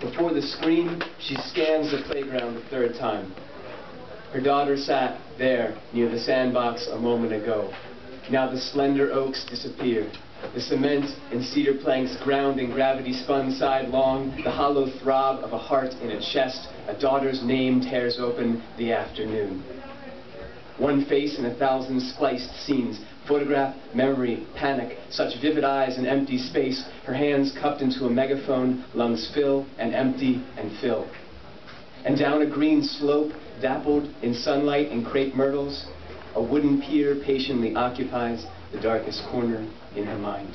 Before the screen, she scans the playground the third time. Her daughter sat there near the sandbox a moment ago. Now the slender oaks disappear. The cement and cedar planks ground in gravity spun sidelong, the hollow throb of a heart in a chest, a daughter's name tears open the afternoon. One face in a thousand spliced scenes, photograph, memory, panic, such vivid eyes in empty space, her hands cupped into a megaphone, lungs fill and empty and fill. And down a green slope, dappled in sunlight and crepe myrtles, a wooden pier patiently occupies the darkest corner in her mind.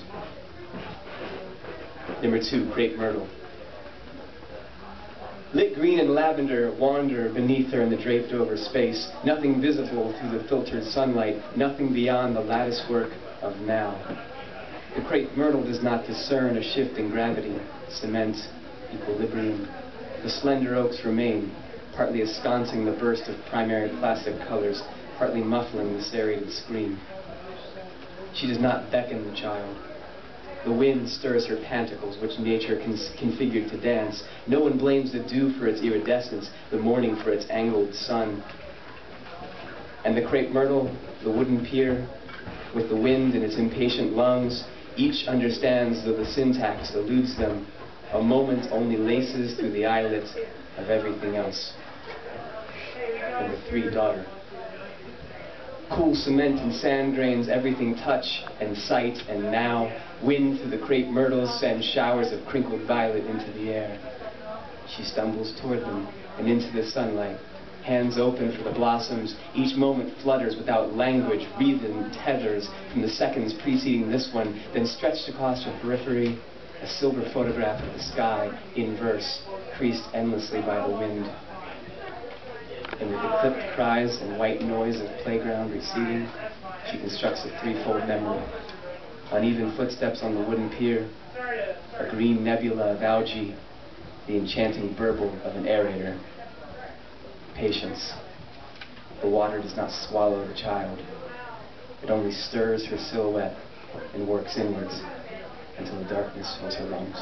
Number two, crepe myrtle. Lit green and lavender wander beneath her in the draped over space, nothing visible through the filtered sunlight, nothing beyond the latticework of now. The crepe myrtle does not discern a shift in gravity, cement, equilibrium. The slender oaks remain, partly ensconcing the burst of primary plastic colors, partly muffling the serrated screen. She does not beckon the child. The wind stirs her panicles, which nature configured to dance. No one blames the dew for its iridescence, the morning for its angled sun. And the crepe myrtle, the wooden pier, with the wind in its impatient lungs, each understands though the syntax eludes them. A moment only laces through the eyelids of everything else. Number three, daughter. Cool cement and sand grains, everything touch and sight and now. Wind through the crepe myrtles sends showers of crinkled violet into the air. She stumbles toward them and into the sunlight. Hands open for the blossoms, each moment flutters without language, rhythm tethers from the seconds preceding this one, then stretched across her periphery, a silver photograph of the sky, in verse, creased endlessly by the wind and with the clipped cries and white noise of playground receding, she constructs a threefold memory. Uneven footsteps on the wooden pier, a green nebula of algae, the enchanting burble of an aerator. Patience. The water does not swallow the child. It only stirs her silhouette and works inwards until the darkness fills her lungs.